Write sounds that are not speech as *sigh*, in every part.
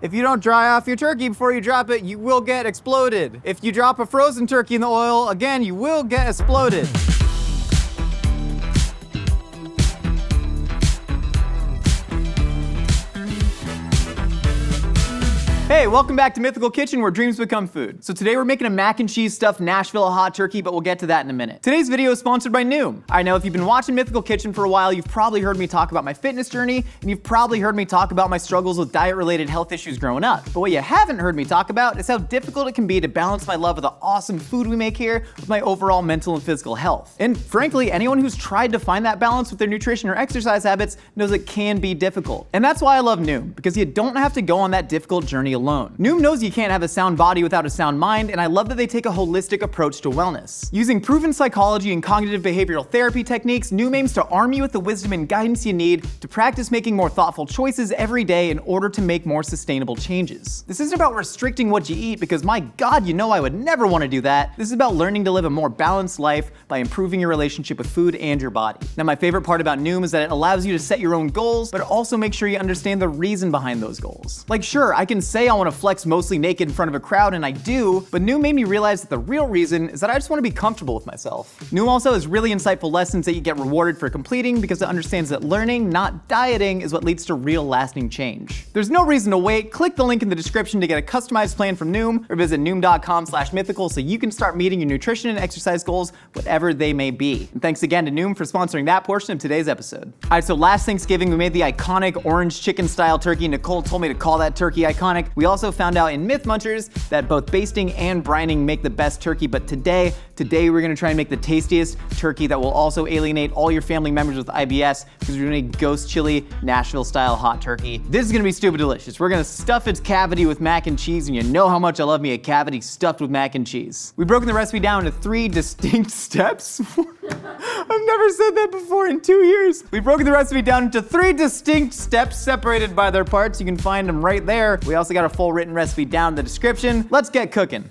If you don't dry off your turkey before you drop it, you will get exploded. If you drop a frozen turkey in the oil, again, you will get exploded. Hey, welcome back to Mythical Kitchen where dreams become food. So today we're making a mac and cheese stuffed Nashville hot turkey, but we'll get to that in a minute. Today's video is sponsored by Noom. I know if you've been watching Mythical Kitchen for a while, you've probably heard me talk about my fitness journey, and you've probably heard me talk about my struggles with diet-related health issues growing up. But what you haven't heard me talk about is how difficult it can be to balance my love of the awesome food we make here with my overall mental and physical health. And frankly, anyone who's tried to find that balance with their nutrition or exercise habits knows it can be difficult. And that's why I love Noom, because you don't have to go on that difficult journey alone. Noom knows you can't have a sound body without a sound mind, and I love that they take a holistic approach to wellness. Using proven psychology and cognitive behavioral therapy techniques, Noom aims to arm you with the wisdom and guidance you need to practice making more thoughtful choices every day in order to make more sustainable changes. This isn't about restricting what you eat, because my god, you know I would never want to do that. This is about learning to live a more balanced life by improving your relationship with food and your body. Now, my favorite part about Noom is that it allows you to set your own goals, but also makes sure you understand the reason behind those goals. Like, sure, I can say I want to flex mostly naked in front of a crowd, and I do, but Noom made me realize that the real reason is that I just want to be comfortable with myself. Noom also has really insightful lessons that you get rewarded for completing because it understands that learning, not dieting, is what leads to real lasting change. There's no reason to wait. Click the link in the description to get a customized plan from Noom or visit noom.com slash mythical so you can start meeting your nutrition and exercise goals, whatever they may be. And thanks again to Noom for sponsoring that portion of today's episode. All right, so last Thanksgiving, we made the iconic orange chicken style turkey. Nicole told me to call that turkey iconic. We also found out in Myth Munchers that both basting and brining make the best turkey, but today, today we're gonna try and make the tastiest turkey that will also alienate all your family members with IBS because we're doing a ghost chili Nashville style hot turkey. This is gonna be stupid delicious. We're gonna stuff its cavity with mac and cheese, and you know how much I love me a cavity stuffed with mac and cheese. We've broken the recipe down into three *laughs* distinct steps. *laughs* I've never said that before in two years. We've broken the recipe down into three distinct steps separated by their parts. You can find them right there. We also got a full written recipe down in the description. Let's get cooking.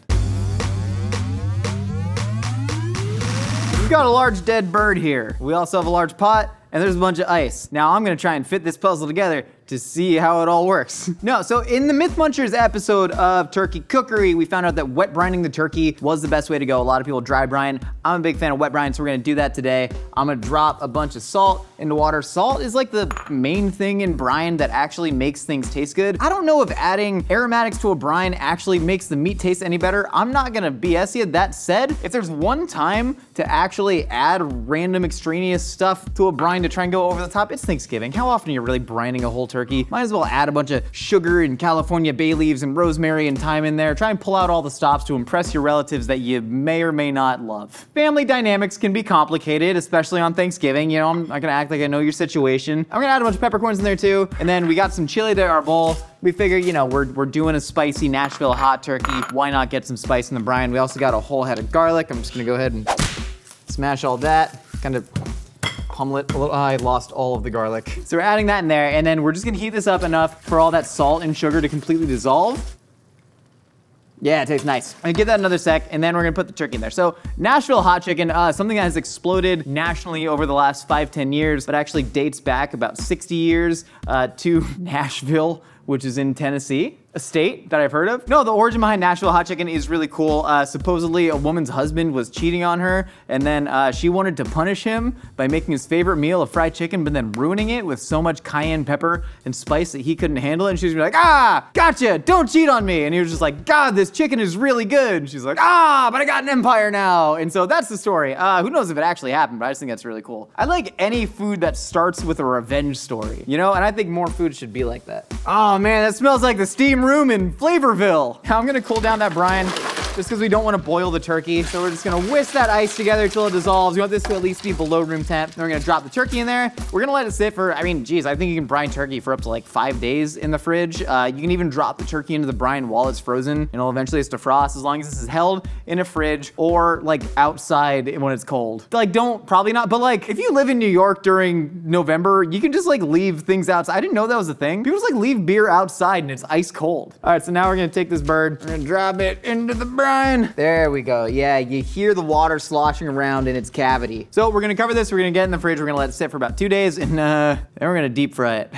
We've got a large dead bird here. We also have a large pot and there's a bunch of ice. Now I'm gonna try and fit this puzzle together to see how it all works. *laughs* no, so in the Myth Munchers episode of Turkey Cookery, we found out that wet brining the turkey was the best way to go. A lot of people dry brine. I'm a big fan of wet brine, so we're gonna do that today. I'm gonna drop a bunch of salt into water. Salt is like the main thing in brine that actually makes things taste good. I don't know if adding aromatics to a brine actually makes the meat taste any better. I'm not gonna BS you. That said, if there's one time to actually add random extraneous stuff to a brine to try and go over the top, it's Thanksgiving. How often are you really brining a whole turkey? Turkey. Might as well add a bunch of sugar and California bay leaves and rosemary and thyme in there. Try and pull out all the stops to impress your relatives that you may or may not love. Family dynamics can be complicated, especially on Thanksgiving. You know, I'm not gonna act like I know your situation. I'm gonna add a bunch of peppercorns in there too. And then we got some chile de árbol. We figure, you know, we're, we're doing a spicy Nashville hot turkey. Why not get some spice in the brine? We also got a whole head of garlic. I'm just gonna go ahead and smash all that. Kind of Humlet. Oh, I lost all of the garlic. So we're adding that in there, and then we're just gonna heat this up enough for all that salt and sugar to completely dissolve. Yeah, it tastes nice. And give that another sec, and then we're gonna put the turkey in there. So Nashville hot chicken, uh, something that has exploded nationally over the last five, 10 years, but actually dates back about 60 years uh, to *laughs* Nashville, which is in Tennessee a state that I've heard of. No, the origin behind Nashville hot chicken is really cool. Uh, supposedly, a woman's husband was cheating on her, and then uh, she wanted to punish him by making his favorite meal of fried chicken, but then ruining it with so much cayenne pepper and spice that he couldn't handle it. And she was like, ah, gotcha, don't cheat on me. And he was just like, God, this chicken is really good. And she's like, ah, but I got an empire now. And so that's the story. Uh, who knows if it actually happened, but I just think that's really cool. I like any food that starts with a revenge story, you know? And I think more food should be like that. Oh man, that smells like the steam room in Flavorville. Now I'm gonna cool down that brine just because we don't want to boil the turkey. So we're just gonna whisk that ice together until it dissolves. We want this to at least be below room temp. Then we're gonna drop the turkey in there. We're gonna let it sit for, I mean, geez, I think you can brine turkey for up to like five days in the fridge. Uh, you can even drop the turkey into the brine while it's frozen and it'll eventually defrost as long as this is held in a fridge or like outside when it's cold. Like don't, probably not, but like if you live in New York during November, you can just like leave things outside. I didn't know that was a thing. People just like leave beer outside and it's ice cold. All right, so now we're gonna take this bird, gonna drop it into the brine There we go. Yeah, you hear the water sloshing around in its cavity. So we're gonna cover this, we're gonna get in the fridge, we're gonna let it sit for about two days, and uh, then we're gonna deep fry it.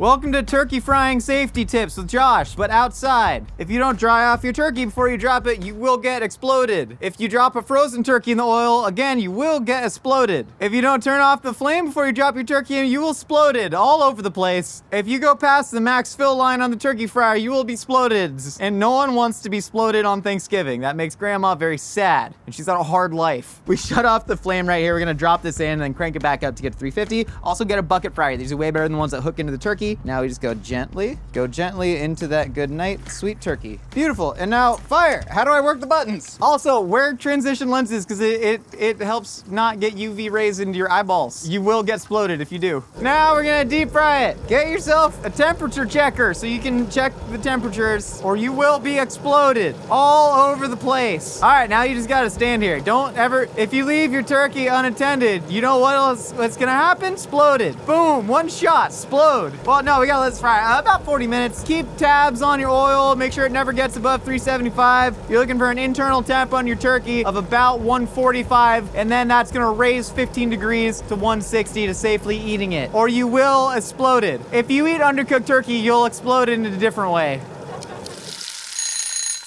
Welcome to turkey frying safety tips with Josh, but outside. If you don't dry off your turkey before you drop it, you will get exploded. If you drop a frozen turkey in the oil, again, you will get exploded. If you don't turn off the flame before you drop your turkey in, you will exploded all over the place. If you go past the max fill line on the turkey fryer, you will be exploded. And no one wants to be exploded on Thanksgiving. That makes grandma very sad, and she's had a hard life. *laughs* We shut off the flame right here. We're gonna drop this in and then crank it back up to get to 350. Also get a bucket fryer. These are way better than the ones that hook into the turkey. Now we just go gently, go gently into that good night sweet turkey. Beautiful. And now fire. How do I work the buttons? Also, wear transition lenses because it, it, it helps not get UV rays into your eyeballs. You will get exploded if you do. Now we're gonna deep fry it. Get yourself a temperature checker so you can check the temperatures or you will be exploded all over the place. All right, now you just gotta stand here. Don't ever, if you leave your turkey unattended, you know what else, what's gonna happen? Exploded. Boom, one shot, explode. Well, no, we gotta let this fry uh, about 40 minutes. Keep tabs on your oil, make sure it never gets above 375. You're looking for an internal temp on your turkey of about 145, and then that's gonna raise 15 degrees to 160 to safely eating it. Or you will explode it. If you eat undercooked turkey, you'll explode it in a different way.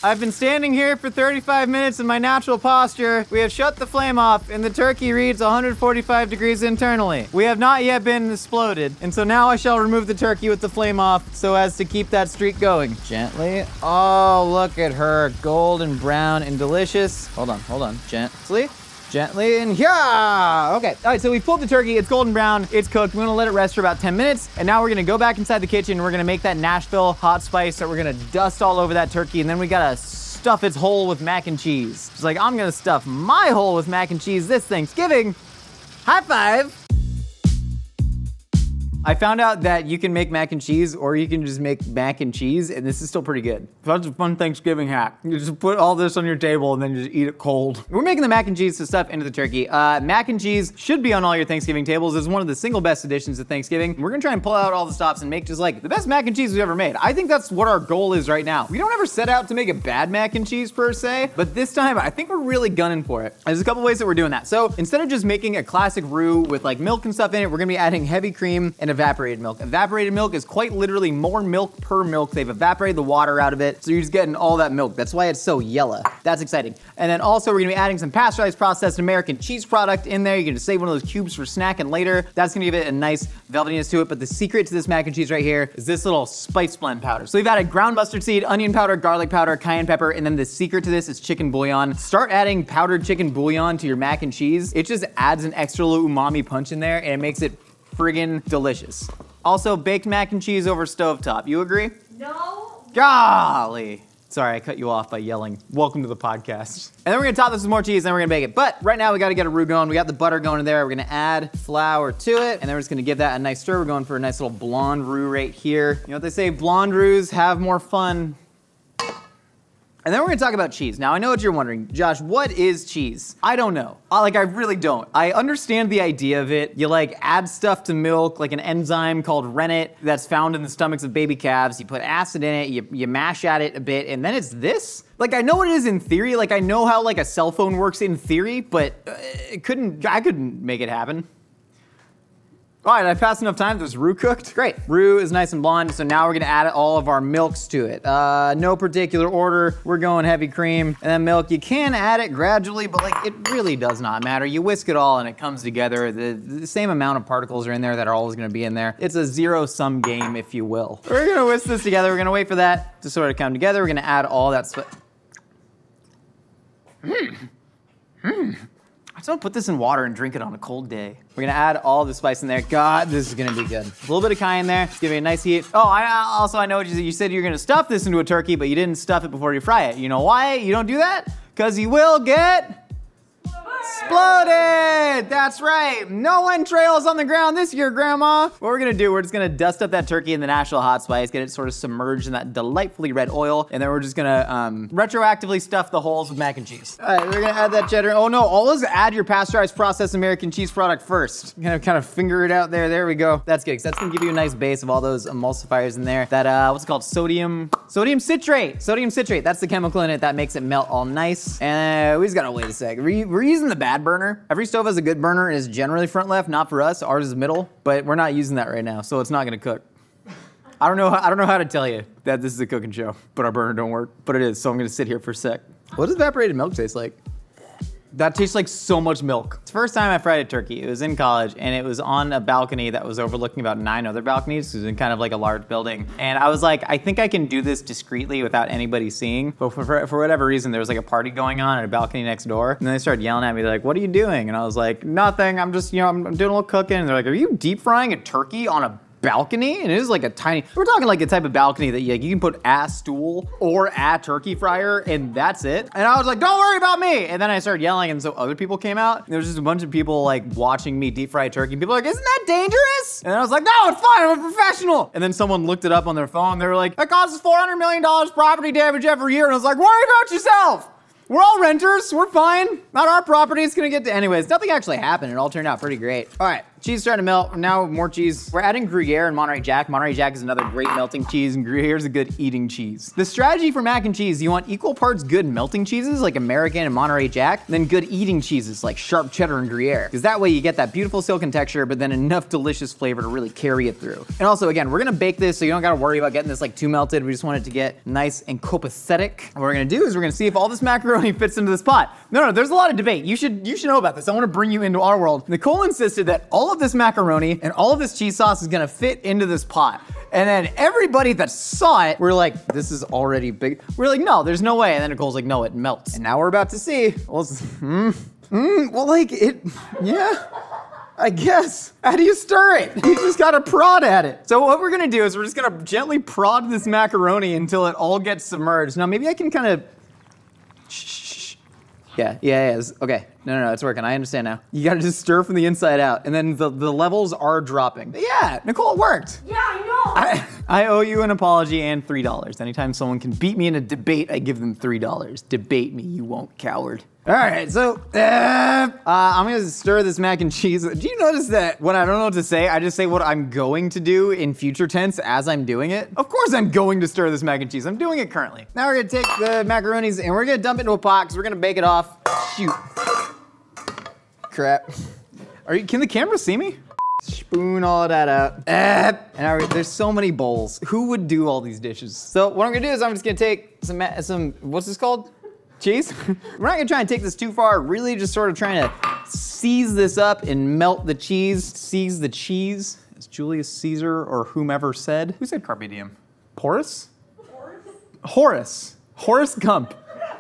I've been standing here for 35 minutes in my natural posture. We have shut the flame off and the turkey reads 145 degrees internally. We have not yet been exploded. And so now I shall remove the turkey with the flame off so as to keep that streak going. Gently. Oh, look at her. Golden brown and delicious. Hold on, hold on. Gently. Gently and yeah. Okay. All right. So we pulled the turkey. It's golden brown. It's cooked. We're gonna let it rest for about 10 minutes, and now we're gonna go back inside the kitchen. We're gonna make that Nashville hot spice that we're gonna dust all over that turkey, and then we gotta stuff its hole with mac and cheese. It's like I'm gonna stuff my hole with mac and cheese this Thanksgiving. High five. I found out that you can make mac and cheese or you can just make mac and cheese, and this is still pretty good. That's a fun Thanksgiving hack. You just put all this on your table and then you just eat it cold. We're making the mac and cheese to stuff into the turkey. Uh, mac and cheese should be on all your Thanksgiving tables. It's one of the single best additions to Thanksgiving. We're gonna try and pull out all the stops and make just like the best mac and cheese we've ever made. I think that's what our goal is right now. We don't ever set out to make a bad mac and cheese per se, but this time I think we're really gunning for it. There's a couple ways that we're doing that. So instead of just making a classic roux with like milk and stuff in it, we're gonna be adding heavy cream and evaporated milk. Evaporated milk is quite literally more milk per milk. They've evaporated the water out of it, so you're just getting all that milk. That's why it's so yellow. That's exciting. And then also we're gonna be adding some pasteurized processed American cheese product in there. You're gonna save one of those cubes for snacking later. That's gonna give it a nice velvetiness to it. But the secret to this mac and cheese right here is this little spice blend powder. So we've added ground mustard seed, onion powder, garlic powder, cayenne pepper, and then the secret to this is chicken bouillon. Start adding powdered chicken bouillon to your mac and cheese. It just adds an extra little umami punch in there and it makes it friggin' delicious. Also, baked mac and cheese over stovetop. You agree? No. Golly. Sorry, I cut you off by yelling, welcome to the podcast. And then we're gonna top this with more cheese, and then we're gonna bake it. But right now we gotta get a roux going. We got the butter going in there. We're gonna add flour to it, and then we're just gonna give that a nice stir. We're going for a nice little blonde roux right here. You know what they say, blonde roux have more fun and then we're gonna talk about cheese. Now, I know what you're wondering, Josh, what is cheese? I don't know. I, like, I really don't. I understand the idea of it. You like add stuff to milk, like an enzyme called rennet that's found in the stomachs of baby calves. You put acid in it, you, you mash at it a bit, and then it's this? Like, I know what it is in theory. Like, I know how, like, a cell phone works in theory, but uh, it couldn't, I couldn't make it happen. All right, I passed enough time. There's roux cooked. Great. Roux is nice and blonde, so now we're gonna add all of our milks to it. Uh, no particular order. We're going heavy cream and then milk. You can add it gradually, but like it really does not matter. You whisk it all and it comes together. The, the same amount of particles are in there that are always gonna be in there. It's a zero sum game, if you will. We're gonna whisk this together. We're gonna wait for that to sort of come together. We're gonna add all that. Mmm. Mmm. I just want to put this in water and drink it on a cold day. We're gonna add all the spice in there. God, this is gonna be good. A little bit of cayenne in there, just giving it a nice heat. Oh, I also I know what you said. You said you're gonna stuff this into a turkey, but you didn't stuff it before you fry it. You know why you don't do that? Because you will get Exploded! That's right. No entrails on the ground this year, Grandma. What we're gonna do, we're just gonna dust up that turkey in the Nashville hot spice, get it sort of submerged in that delightfully red oil, and then we're just gonna um, retroactively stuff the holes with mac and cheese. All right, we're gonna add that cheddar. Oh no, always add your pasteurized processed American cheese product first. Kind of, kind of finger it out there. There we go. That's good, that's gonna give you a nice base of all those emulsifiers in there. That, uh, what's it called? Sodium, sodium citrate. Sodium citrate, that's the chemical in it that makes it melt all nice. And uh, we just gotta wait a sec. We're, we're using the bad burner. Every stove has a good burner and is generally front left, not for us. Ours is middle, but we're not using that right now, so it's not gonna cook. I don't know. I don't know how to tell you that this is a cooking show, but our burner don't work. But it is, so I'm gonna sit here for a sec. What does evaporated milk taste like? That tastes like so much milk. It's the first time I fried a turkey. It was in college and it was on a balcony that was overlooking about nine other balconies. It was in kind of like a large building. And I was like, I think I can do this discreetly without anybody seeing. But for, for, whatever reason, there was like a party going on at a balcony next door. And they started yelling at me. They're like, what are you doing? And I was like, nothing. I'm just, you know, I'm, I'm doing a little cooking. And they're like, are you deep frying a turkey on a balcony and it is like a tiny we're talking like a type of balcony that you, like, you can put a stool or a turkey fryer and that's it and i was like don't worry about me and then i started yelling and so other people came out there was just a bunch of people like watching me deep fry turkey people like isn't that dangerous and i was like no it's fine i'm a professional and then someone looked it up on their phone they were like that causes 400 million dollars property damage every year and i was like worry about yourself we're all renters. We're fine. Not our property. It's gonna get to anyways. Nothing actually happened. It all turned out pretty great. All right, cheese starting to melt. Now more cheese. We're adding Gruyere and Monterey Jack. Monterey Jack is another great melting cheese, and Gruyere is a good eating cheese. The strategy for mac and cheese: you want equal parts good melting cheeses like American and Monterey Jack, then good eating cheeses like sharp cheddar and Gruyere, because that way you get that beautiful silken texture, but then enough delicious flavor to really carry it through. And also, again, we're gonna bake this, so you don't gotta worry about getting this like too melted. We just want it to get nice and copacetic. What we're gonna do is we're gonna see if all this macaroni *laughs* fits into this pot. No, no, there's a lot of debate. You should you should know about this. I want to bring you into our world. Nicole insisted that all of this macaroni and all of this cheese sauce is gonna fit into this pot. And then everybody that saw it, we're like, this is already big. We're like, no, there's no way. And then Nicole's like, no, it melts. And now we're about to see. Well, mm, mm, well like it, yeah. I guess. How do you stir it? You just gotta prod at it. So what we're gonna do is we're just gonna gently prod this macaroni until it all gets submerged. Now maybe I can kind of yeah, yeah, yeah. it's- Okay. No, no, no, it's working. I understand now. You gotta just stir from the inside out, and then the, the levels are dropping. Yeah, Nicole, it worked. Yeah, I know. I, I owe you an apology and $3. Anytime someone can beat me in a debate, I give them $3. Debate me, you won't, coward. All right, so uh, uh, I'm gonna stir this mac and cheese. Do you notice that when I don't know what to say, I just say what I'm going to do in future tense as I'm doing it? Of course I'm going to stir this mac and cheese. I'm doing it currently. Now we're gonna take the macaronis and we're gonna dump it into a pot because we're gonna bake it off. Shoot. Crap. Are you, can the camera see me? Spoon all that out. Eh. And I, there's so many bowls. Who would do all these dishes? So what I'm gonna do is I'm just gonna take some, some what's this called? Cheese? *laughs* We're not gonna try and take this too far. Really just sort of trying to seize this up and melt the cheese. Seize the cheese, as Julius Caesar or whomever said. Who said carpe diem? Horace? Horace. Horace Gump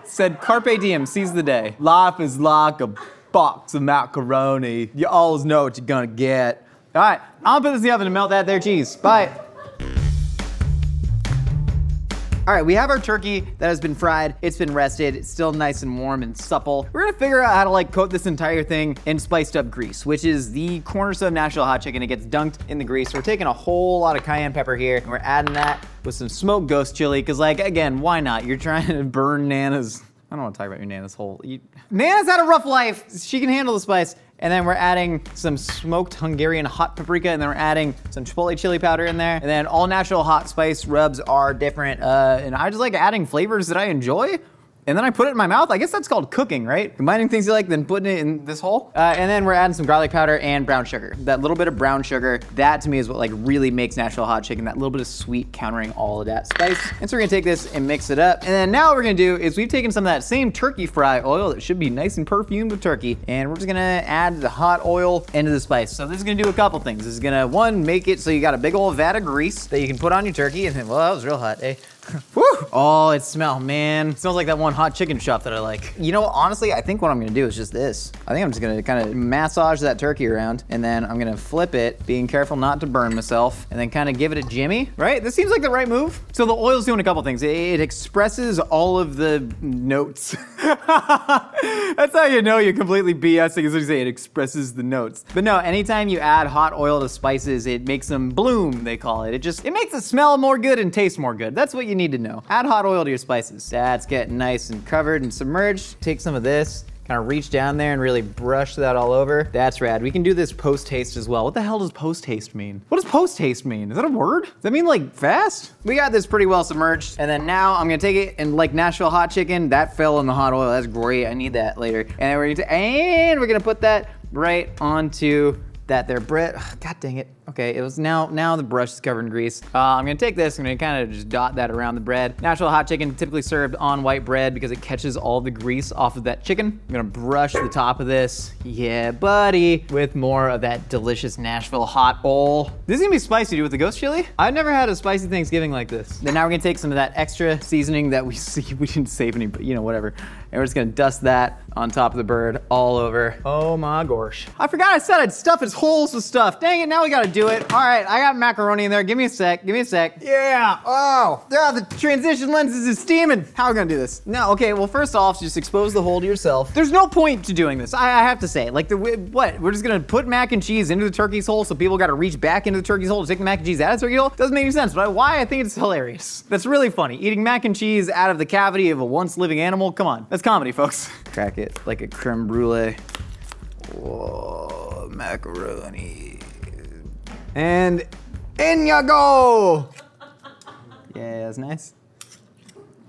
said carpe diem, seize the day. Life is like a box of macaroni. You always know what you're gonna get. All right, I'll put this in the oven to melt that there cheese. Bye. All right, we have our turkey that has been fried. It's been rested. It's still nice and warm and supple. We're gonna figure out how to like coat this entire thing in spiced up grease, which is the cornerstone of Nashville hot chicken. It gets dunked in the grease. We're taking a whole lot of cayenne pepper here, and we're adding that with some smoked ghost chili. Cause like, again, why not? You're trying to burn Nana's I don't want to talk about your Nana's whole. You, Nana's had a rough life. She can handle the spice. And then we're adding some smoked Hungarian hot paprika, and then we're adding some chipotle chili powder in there. And then all Nashville hot spice rubs are different. Uh, and I just like adding flavors that I enjoy. And then I put it in my mouth. I guess that's called cooking, right? Combining things you like, then putting it in this hole. Uh, and then we're adding some garlic powder and brown sugar. That little bit of brown sugar, that to me is what like really makes Nashville hot chicken. That little bit of sweet countering all of that spice. And so we're gonna take this and mix it up. And then now what we're gonna do is we've taken some of that same turkey fry oil that should be nice and perfumed with turkey. And we're just gonna add the hot oil into the spice. So this is gonna do a couple things. This is gonna, one, make it so you got a big old vat of grease that you can put on your turkey. And then, well, that was real hot, eh? Woo! Oh, it smells, man. It smells like that one hot chicken shop that I like. You know? Honestly, I think what I'm gonna do is just this. I think I'm just gonna kind of massage that turkey around and then I'm gonna flip it, being careful not to burn myself, and then kind of give it a jimmy, right? This seems like the right move. So the oil's doing a couple things. It, expresses all of the notes. *laughs* That's how you know you're completely BSing is when you say it expresses the notes. But no, anytime you add hot oil to spices, it makes them bloom, they call it. It just, it makes it smell more good and taste more good. That's what you need to know. Add hot oil to your spices. That's getting nice and covered and submerged. Take some of this, kind of reach down there and really brush that all over. That's rad. We can do this post-haste as well. What the hell does post-haste mean? What does post-haste mean? Is that a word? Does that mean like fast? We got this pretty well submerged. And then now I'm gonna take it and like Nashville hot chicken, that fell in the hot oil. That's great. I need that later. And we're gonna, and we're gonna put that right onto that their bread, god dang it. Okay, it was now, now the brush is covered in grease. Uh, I'm gonna take this, I'm gonna kind of just dot that around the bread. Nashville hot chicken typically served on white bread because it catches all the grease off of that chicken. I'm gonna brush the top of this, yeah buddy, with more of that delicious Nashville hot oil. This is gonna be spicy, dude, with the ghost chili. I've never had a spicy Thanksgiving like this. Then now we're gonna take some of that extra seasoning that we *laughs* see, we didn't save any, but you know, whatever. And we're just gonna dust that on top of the bird all over. Oh my gosh. I forgot I said I'd stuff its holes with stuff. Dang it, now we gotta do it. All right, I got macaroni in there. Give me a sec, give me a sec. Yeah, oh, yeah, the transition lenses is steaming. How are we gonna do this? No, okay, well, first off, just expose the hole to yourself. There's no point to doing this, I, I have to say. Like, the what? We're just gonna put mac and cheese into the turkey's hole so people gotta reach back into the turkey's hole to take the mac and cheese out of the turkey hole? Doesn't make any sense, but why I think it's hilarious. That's really funny. Eating mac and cheese out of the cavity of a once living animal, come on. That's comedy, folks. Crack it like a creme brulee. Whoa, macaroni. And in you go! Yeah, that's nice.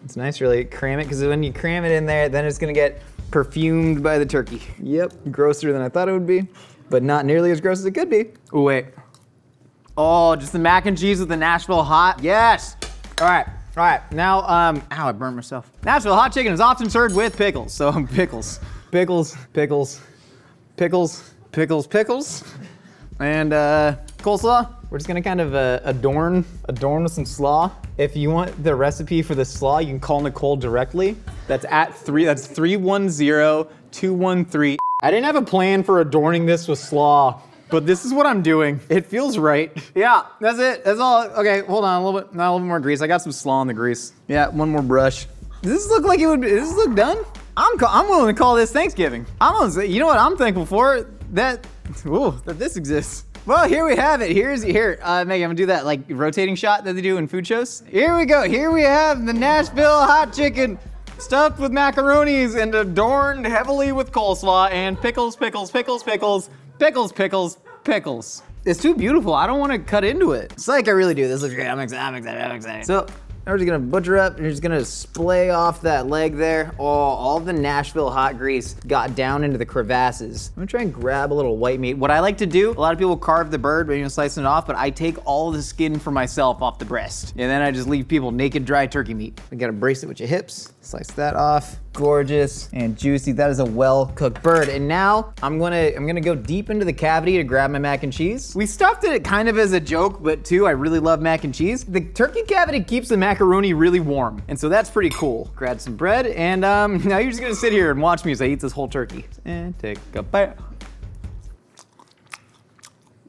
It's nice, really. Cram it, because when you cram it in there, then it's gonna get perfumed by the turkey. Yep, grosser than I thought it would be, but not nearly as gross as it could be. Oh, wait. Oh, just the mac and cheese with the Nashville hot? Yes! All right. All right, now, um, ow, I burned myself. Nashville hot chicken is often served with pickles. So *laughs* pickles, pickles, pickles, pickles, pickles, pickles, and uh, coleslaw. We're just gonna kind of uh, adorn, adorn with some slaw. If you want the recipe for the slaw, you can call Nicole directly. That's at three, that's 310-213. I didn't have a plan for adorning this with slaw but this is what I'm doing. It feels right. Yeah, that's it. That's all. Okay, hold on a little bit. Not a little bit more grease. I got some slaw in the grease. Yeah, one more brush. Does this look like it would? Does this look done? I'm I'm willing to call this Thanksgiving. I'm gonna say, you know what I'm thankful for? That, ooh, that this exists. Well, here we have it. Here's here, uh, Megan. I'm gonna do that like rotating shot that they do in food shows. Here we go. Here we have the Nashville hot chicken stuffed with macaronis and adorned heavily with coleslaw and pickles, pickles, pickles, pickles, pickles, pickles, pickles. It's too beautiful. I don't want to cut into it. It's like I really do. This looks great. I'm excited. I'm excited. I'm excited. So we're just gonna butcher up. and You're just gonna splay off that leg there. Oh, all the Nashville hot grease got down into the crevasses. I'm gonna try and grab a little white meat. What I like to do, a lot of people carve the bird, but you know, slicing it off, but I take all the skin for myself off the breast. And then I just leave people naked, dry turkey meat. You gotta brace it with your hips. Slice that off gorgeous and juicy. That is a well-cooked bird. And now I'm gonna I'm gonna go deep into the cavity to grab my mac and cheese. We stuffed it kind of as a joke, but too, I really love mac and cheese. The turkey cavity keeps the macaroni really warm, and so that's pretty cool. Grab some bread, and um, *laughs* now you're just gonna sit here and watch me as I eat this whole turkey. And take a bite.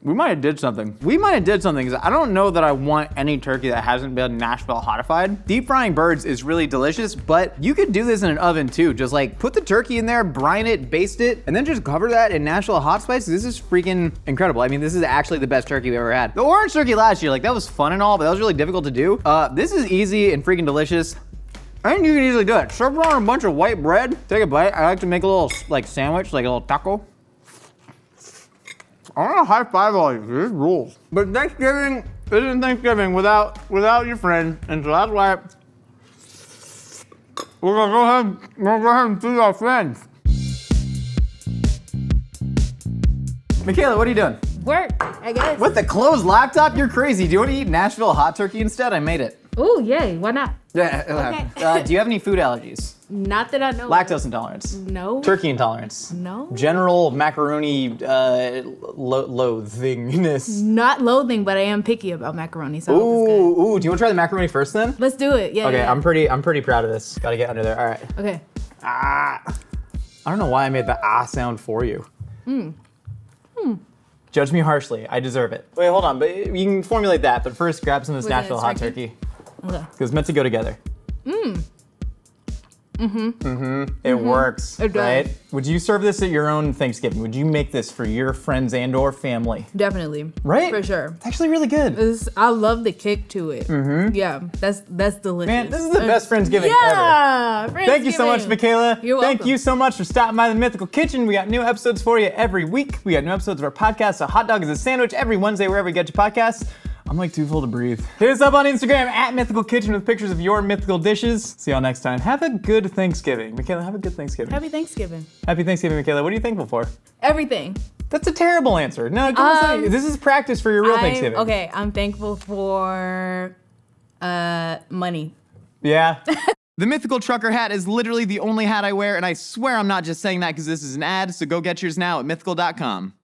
We might have did something. We might have did something because I don't know that I want any turkey that hasn't been Nashville hotified. Deep frying birds is really delicious, but you could do this in an oven too. Just like put the turkey in there, brine it, baste it, and then just cover that in Nashville hot spice. This is freaking incredible. I mean, this is actually the best turkey we've ever had. The orange turkey last year, like that was fun and all, but that was really difficult to do. Uh, this is easy and freaking delicious. I think you can easily do it. Serve it on a bunch of white bread. Take a bite. I like to make a little like sandwich, like a little taco. I want to high five all you. This rules. But Thanksgiving isn't Thanksgiving without without your friend, and so that's why we're gonna go ahead. We're gonna go ahead and feed our friends. Michaela, what are you doing? Work, I guess. With the closed laptop? You're crazy. Do you want to eat Nashville hot turkey instead? I made it. Oh, yay, why not? Yeah. Okay. Uh, do you have any food allergies? *laughs* Not that I know. of. Lactose intolerance. No. Turkey intolerance. No. General macaroni uh, lo- loathingness. Not loathing, but I am picky about macaroni, so I hope it's Ooh, ooh. Do you want to try the macaroni first then? Let's do it. Yeah. Okay, yeah. I'm pretty. I'm pretty proud of this. Got to get under there. All right. Okay. Ah. I don't know why I made the ah sound for you. Hmm. Hmm. Judge me harshly. I deserve it. Wait, hold on. But you can formulate that. But first, grab some of this With Nashville hot turkey? turkey Okay. because it's meant to go together. Mm. Mm-hmm. Mm-hmm. It works, It does. right? Would you serve this at your own Thanksgiving? Would you make this for your friends and/or family? Definitely. Right? For sure. It's actually really good. This, I love the kick to it. Mm-hmm. Yeah, that's that's delicious. Man, this is the best Friendsgiving ever. yeah, Thank you so much. Michaela. You're welcome. Thank you so much for stopping by the Mythical Kitchen. We got new episodes for you every week. We got new episodes of our podcast, A Hot Dog is a Sandwich, every Wednesday, wherever you get your podcasts. I'm like too full to breathe. Hit us up on Instagram at Mythical Kitchen with pictures of your mythical dishes. See y'all next time. Have a good Thanksgiving. Michaela, have a good Thanksgiving. Happy Thanksgiving. Happy Thanksgiving, Michaela. What are you thankful for? Everything. That's a terrible answer. No, come on, Um, this is practice for your real I'm, Thanksgiving. okay, I'm thankful for uh money. Yeah. *laughs* the mythical trucker hat is literally the only hat I wear, and I swear I'm not just saying that because this is an ad. So go get yours now at mythical.com.